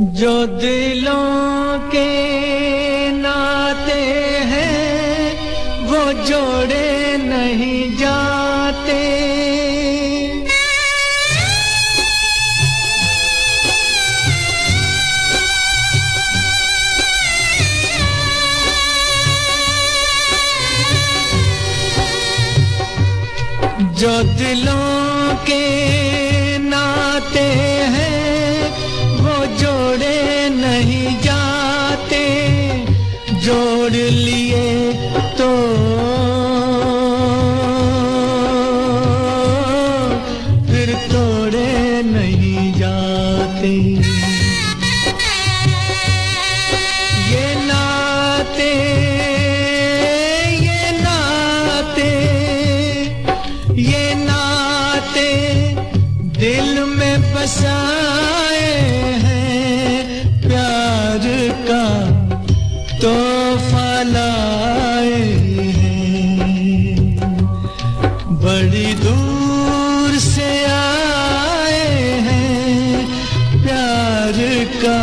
जो दिलों के नाते हैं वो जोड़े नहीं जाते। जो दिलों के जोड़ लिए तो फिर तोड़े नहीं जाते। ये नाते ये नाते ये नाते दिल में बसा बड़ी दूर से आए हैं प्यार का